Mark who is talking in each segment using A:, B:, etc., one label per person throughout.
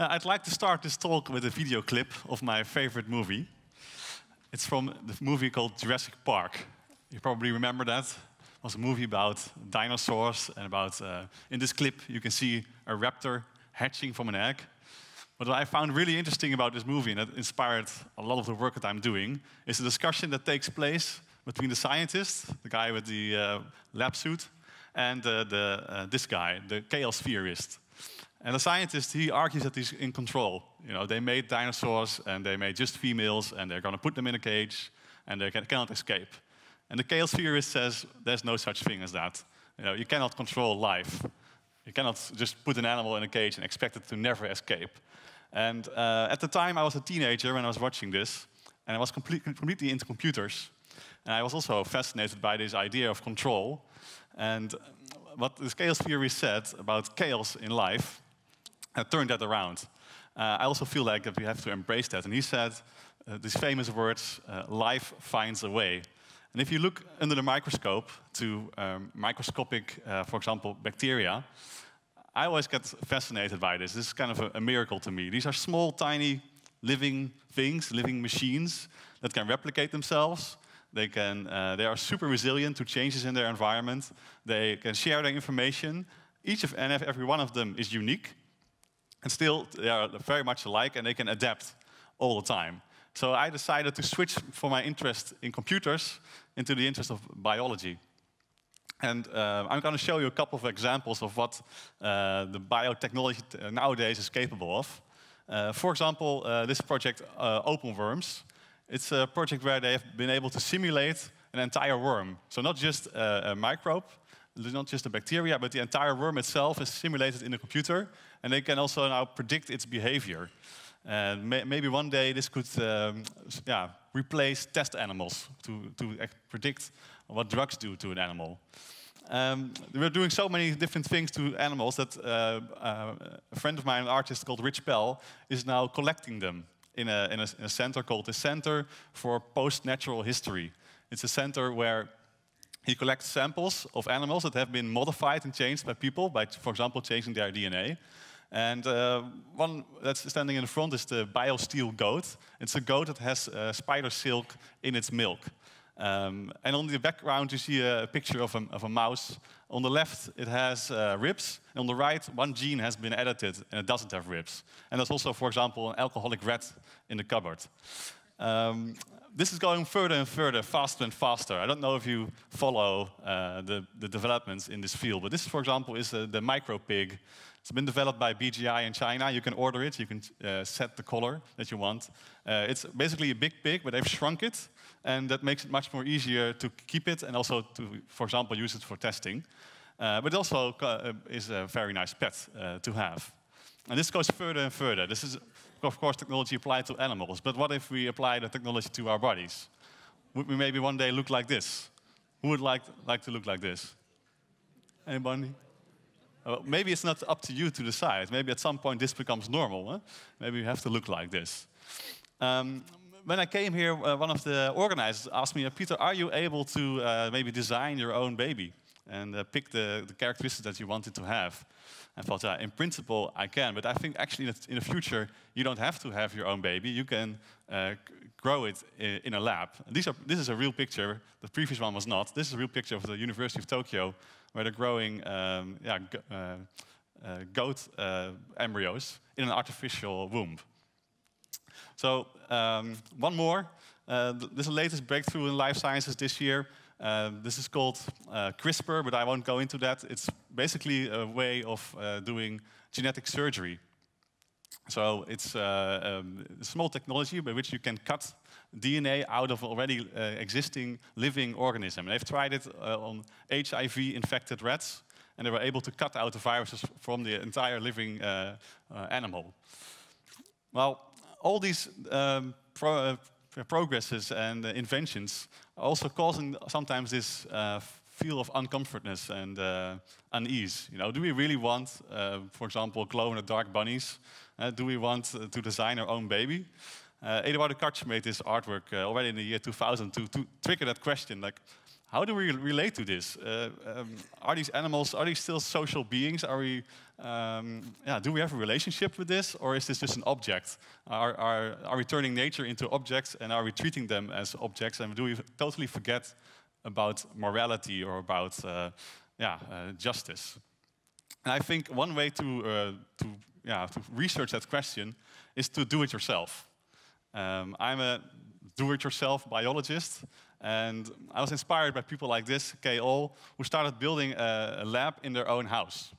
A: Uh, I'd like to start this talk with a video clip of my favorite movie. It's from the movie called Jurassic Park. You probably remember that. It was a movie about dinosaurs, and about, uh, in this clip, you can see a raptor hatching from an egg. But what I found really interesting about this movie, and that inspired a lot of the work that I'm doing, is the discussion that takes place between the scientist, the guy with the uh, lab suit, and uh, the, uh, this guy, the chaos theorist. And the scientist, he argues that he's in control. You know, they made dinosaurs and they made just females and they're going to put them in a cage and they can, cannot escape. And the chaos theorist says there's no such thing as that. You know, you cannot control life. You cannot just put an animal in a cage and expect it to never escape. And uh, at the time, I was a teenager when I was watching this, and I was complete, completely into computers. And I was also fascinated by this idea of control. And what this chaos theory said about chaos in life uh, turn that around. Uh, I also feel like that we have to embrace that. And he said uh, these famous words uh, life finds a way. And if you look under the microscope to um, microscopic, uh, for example, bacteria, I always get fascinated by this. This is kind of a, a miracle to me. These are small, tiny, living things, living machines that can replicate themselves. They, can, uh, they are super resilient to changes in their environment. They can share their information. Each of, and every one of them is unique. And still, they are very much alike and they can adapt all the time. So I decided to switch from my interest in computers into the interest of biology. And uh, I'm going to show you a couple of examples of what uh, the biotechnology nowadays is capable of. Uh, for example, uh, this project, uh, OpenWorms, it's a project where they have been able to simulate an entire worm. So not just a, a microbe, not just the bacteria, but the entire worm itself is simulated in a computer, and they can also now predict its behavior. And may, maybe one day this could um, yeah, replace test animals to, to predict what drugs do to an animal. Um, we're doing so many different things to animals that uh, uh, a friend of mine, an artist called Rich Pell, is now collecting them in a, in a, in a center called the Center for Post-Natural History. It's a center where he collects samples of animals that have been modified and changed by people, by, for example, changing their DNA. And uh, one that's standing in the front is the BioSteel goat. It's a goat that has uh, spider silk in its milk. Um, and on the background, you see a picture of a, of a mouse. On the left, it has uh, ribs. And on the right, one gene has been edited and it doesn't have ribs. And there's also, for example, an alcoholic rat in the cupboard. Um, this is going further and further, faster and faster. I don't know if you follow uh, the, the, developments in this field, but this, for example, is uh, the micro pig. It's been developed by BGI in China. You can order it. You can uh, set the color that you want. Uh, it's basically a big pig, but they've shrunk it and that makes it much more easier to keep it and also to, for example, use it for testing. Uh, but also uh, is a very nice pet to have. And this goes further and further. This is, of course, technology applied to animals. But what if we apply the technology to our bodies? Would we maybe one day look like this? Who would like, like to look like this? Anybody? Maybe it's not up to you to decide. Maybe at some point this becomes normal. Huh? Maybe you have to look like this. Um, when I came here, uh, one of the organizers asked me, Pieter, are you able to uh, maybe design your own baby and uh, pick the, the, characteristics that you wanted to have? I thought, uh, in principle, I can, but I think actually in the future, you don't have to have your own baby. You can uh, grow it in, in a lab. These are, this is a real picture. The previous one was not. This is a real picture of the University of Tokyo, where they're growing um, yeah, uh, goat embryos in an artificial womb. So um, one more. Uh, this is the latest breakthrough in life sciences this year. Uh, this is called uh, CRISPR, but I won't go into that. It's basically a way of uh, doing genetic surgery. So it's uh, um, a small technology by which you can cut DNA out of already uh, existing living organism. And they've tried it on HIV-infected rats, and they were able to cut out the viruses from the entire living animal. Well, all these um, uh, progresses and uh, inventions are also causing sometimes this uh, feel of uncomfortness and uh, unease. You know, do we really want, uh, for example, glow-in-the-dark bunnies? Uh, do we want to design our own baby? Uh, Eduardo Kac made this artwork already in the year 2000 to, to trigger that question, like, how do we relate to this? Uh, um, are these animals, are these still social beings? Are we, um, yeah, do we have a relationship with this? Or is this just an object? Are, are, are we turning nature into objects and are we treating them as objects? And do we totally forget about morality or about uh, yeah, uh, justice? And I think one way to, uh, to, yeah, to research that question is to do it yourself. Um, I'm a do-it-yourself biologist, and I was inspired by people like this, Kay Aull, who started building a lab in their own house.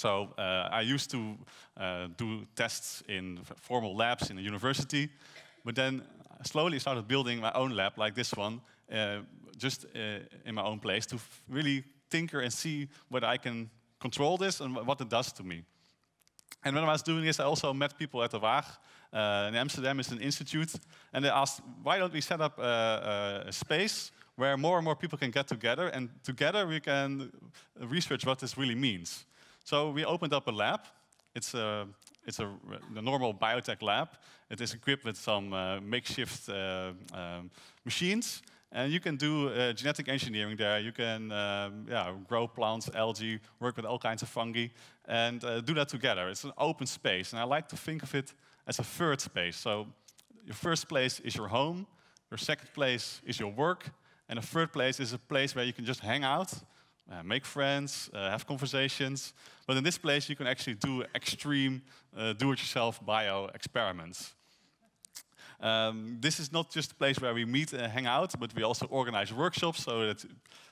A: So uh, I used to uh, do tests in formal labs in a university, but then I slowly started building my own lab like this one, uh, just in my own place, to really tinker and see whether I can control this and what it does to me. And when I was doing this, I also met people at the Waag. Uh, in Amsterdam is an institute, and they asked, why don't we set up a, a, space where more and more people can get together, and together we can research what this really means. So we opened up a lab. It's a, it's a, a normal biotech lab. It is equipped with some uh, makeshift uh, um, machines, and you can do uh, genetic engineering there. You can um, yeah, grow plants, algae, work with all kinds of fungi, and uh, do that together. It's an open space, and I like to think of it as a third space. So your first place is your home, your second place is your work, and a third place is a place where you can just hang out, uh, make friends, uh, have conversations. But in this place, you can actually do extreme uh, do-it-yourself bio experiments. Um, this is not just a place where we meet and hang out, but we also organize workshops so that,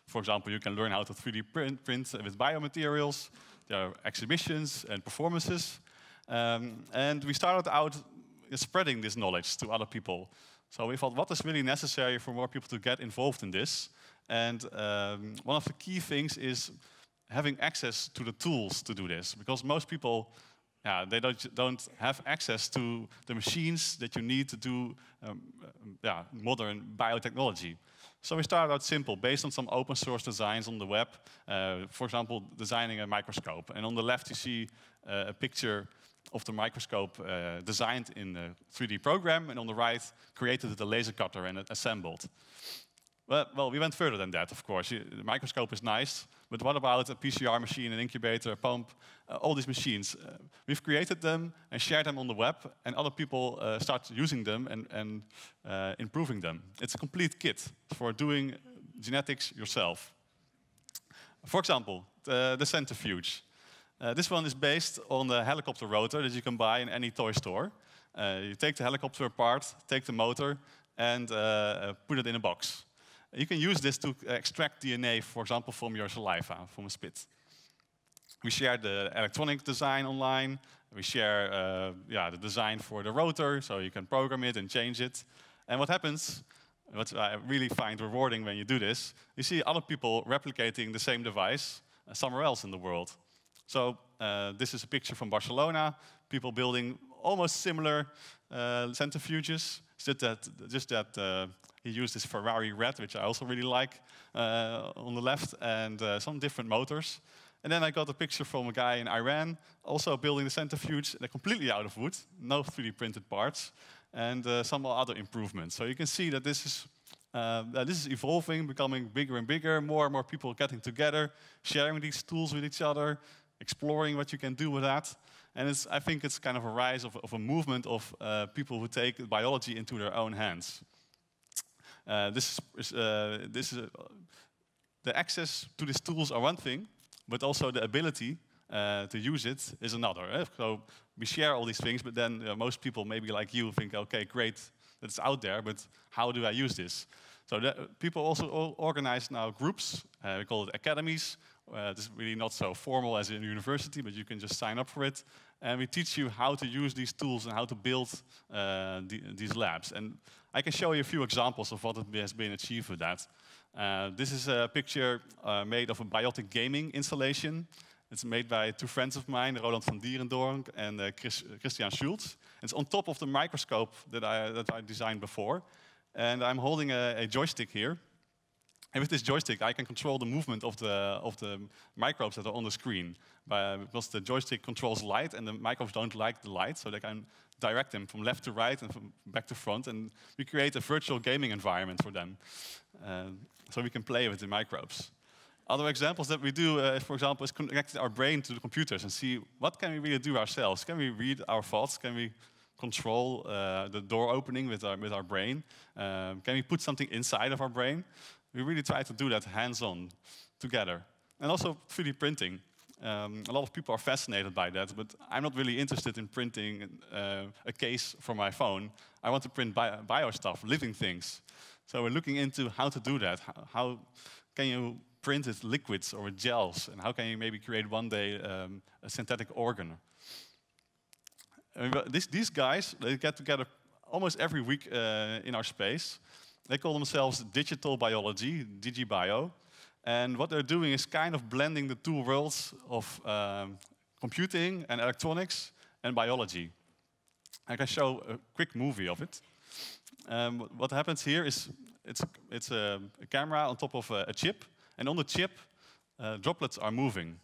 A: for example, you can learn how to 3D print, print with biomaterials. There are exhibitions and performances. Um, and we started out spreading this knowledge to other people. So we thought, what is really necessary for more people to get involved in this? And um, one of the key things is having access to the tools to do this, because most people, yeah, they don't, don't have access to the machines that you need to do um, yeah, modern biotechnology. So we started out simple, based on some open source designs on the web. Uh, for example, designing a microscope. And on the left you see uh, a picture of the microscope uh, designed in a 3D program, and on the right, created with a laser cutter and assembled. Well, well, we went further than that, of course. The microscope is nice, but what about a PCR machine, an incubator, a pump, uh, all these machines? Uh, we've created them and shared them on the web, and other people uh, start using them and, and uh, improving them. It's a complete kit for doing genetics yourself. For example, the, the centrifuge. Uh, this one is based on the helicopter rotor that you can buy in any toy store. Uh, you take the helicopter apart, take the motor, and put it in a box. You can use this to extract DNA, for example, from your saliva, from a spit. We share the electronic design online. We share uh, yeah, the design for the rotor, so you can program it and change it. And what happens, what I really find rewarding when you do this, you see other people replicating the same device uh, somewhere else in the world. So uh, this is a picture from Barcelona, people building almost similar uh, centrifuges, just that, just that uh, he used this Ferrari red, which I also really like, uh, on the left, and uh, some different motors. And then I got a picture from a guy in Iran, also building the centrifuge. They're completely out of wood, no 3D printed parts, and uh, some other improvements. So you can see that this is uh, this is evolving, becoming bigger and bigger, more and more people getting together, sharing these tools with each other, exploring what you can do with that. And it's, I think it's kind of a rise of, of a movement of uh, people who take biology into their own hands. Uh, this is, uh, this is the access to these tools are one thing, but also the ability uh, to use it is another. Eh? So we share all these things, but then most people, maybe like you, think, okay, great, it's out there, but how do I use this? So people also organize now groups, uh, we call it academies, uh, this is really not so formal as in university, but you can just sign up for it. And we teach you how to use these tools and how to build uh, the, these labs. And I can show you a few examples of what has been achieved with that. Uh, this is a picture uh, made of a biotic gaming installation. It's made by two friends of mine, Roland van Dierendonck and uh, Chris, Christian Schulz. It's on top of the microscope that I, that I designed before. And I'm holding a, a joystick here. And with this joystick, I can control the movement of the, of the microbes that are on the screen. By, because the joystick controls light, and the microbes don't like the light, so they can direct them from left to right and from back to front. And we create a virtual gaming environment for them. Uh, so we can play with the microbes. Other examples that we do, uh, for example, is connect our brain to the computers and see what can we really do ourselves. Can we read our thoughts? Can we control uh, the door opening with our, with our brain? Um, can we put something inside of our brain? We really try to do that hands-on together. And also 3D printing. Um, a lot of people are fascinated by that, but I'm not really interested in printing uh, a case for my phone. I want to print bio, bio, stuff, living things. So we're looking into how to do that. How, how can you print with liquids or gels? And how can you maybe create one day um, a synthetic organ? This, these guys, they get together almost every week uh, in our space. They call themselves Digital Biology, DigiBio. And what they're doing is kind of blending the two worlds of um, computing and electronics and biology. I can show a quick movie of it. Um, what happens here is it's, it's a, a camera on top of a, a, chip, and on the chip, uh, droplets are moving.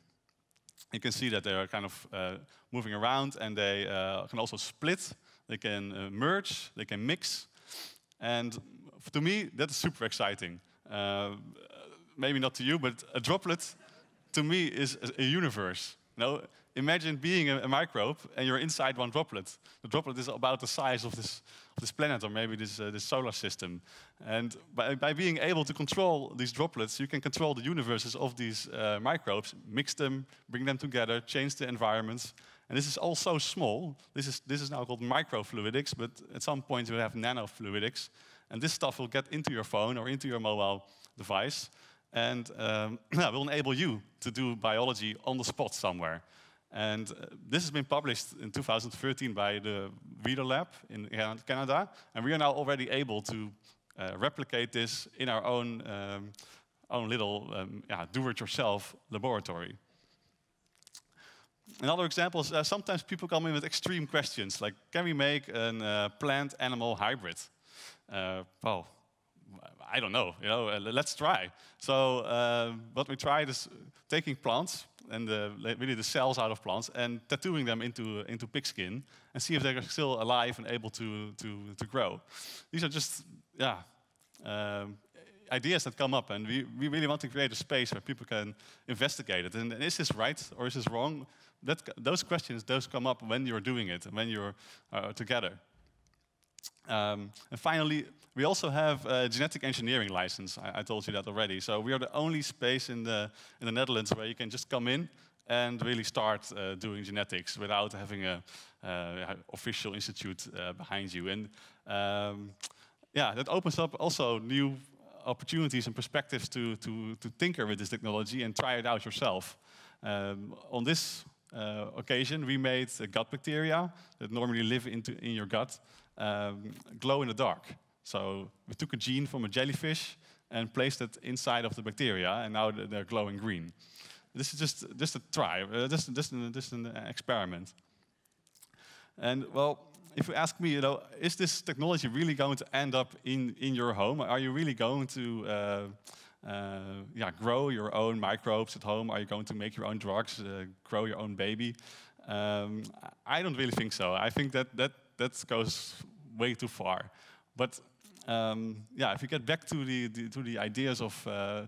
A: You can see that they're kind of uh, moving around, and they uh, can also split, they can uh, merge, they can mix. And to me, that is super exciting. Uh, maybe not to you, but a droplet to me is a universe. You know, imagine being a, a, microbe and you're inside one droplet. The droplet is about the size of this, of this planet or maybe this, uh, this solar system. And by, by being able to control these droplets, you can control the universes of these uh, microbes, mix them, bring them together, change the environments. And this is all so small. This is, this is now called microfluidics, but at some point you have nanofluidics. And this stuff will get into your phone or into your mobile device and um, will enable you to do biology on the spot somewhere. And uh, this has been published in 2013 by the Reader Lab in Canada, and we are now already able to uh, replicate this in our own, um, own little um, yeah, do-it-yourself laboratory. Another example is uh, sometimes people come in with extreme questions, like can we make a uh, plant-animal hybrid? Well, I don't know, you know, uh, let's try. So what we tried is taking plants, and the, really the cells out of plants, and tattooing them into, into pig skin and see if they're still alive and able to, to, to grow. These are just, yeah, um, ideas that come up, and we, we really want to create a space where people can investigate it. And, and is this right or is this wrong? That, those questions, those come up when you're doing it, and when you're uh, together. Um, and finally, we also have a genetic engineering license. I, I, told you that already. So we are the only space in the, in the Netherlands where you can just come in and really start uh, doing genetics without having an uh, official institute uh, behind you. And um, yeah, that opens up also new opportunities and perspectives to, to, to tinker with this technology and try it out yourself. Um, on this uh, occasion, we made gut bacteria that normally live into, in your gut um, glow in the dark. So we took a gene from a jellyfish and placed it inside of the bacteria, and now they're glowing green. This is just, just a try, uh, just, just, an, just an experiment. And well, if you ask me, you know, is this technology really going to end up in, in your home? Are you really going to uh, uh, yeah, grow your own microbes at home? Are you going to make your own drugs, uh, grow your own baby? Um, I don't really think so. I think that that that goes way too far. But um, yeah, if you get back to the, the to the ideas of uh,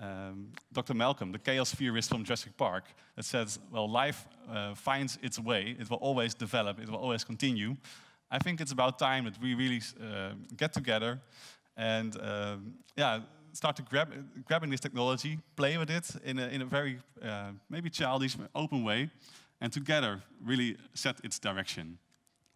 A: um, Dr. Malcolm, the chaos theorist from Jurassic Park, that says, well, life uh, finds its way. It will always develop. It will always continue. I think it's about time that we really uh, get together and um, yeah, start to grab grabbing this technology, play with it in a, in a very uh, maybe childish, open way, and together really set its direction.